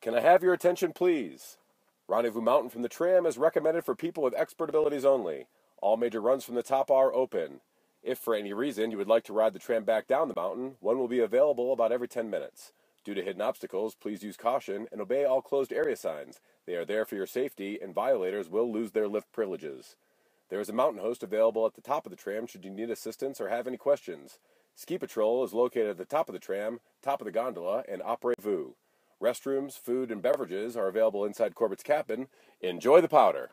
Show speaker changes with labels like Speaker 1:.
Speaker 1: Can I have your attention, please? Rendezvous Mountain from the tram is recommended for people with expert abilities only. All major runs from the top are open. If for any reason you would like to ride the tram back down the mountain, one will be available about every 10 minutes. Due to hidden obstacles, please use caution and obey all closed area signs. They are there for your safety, and violators will lose their lift privileges. There is a mountain host available at the top of the tram should you need assistance or have any questions. Ski Patrol is located at the top of the tram, top of the gondola, and Après Vous. Restrooms, food, and beverages are available inside Corbett's cabin. Enjoy the powder!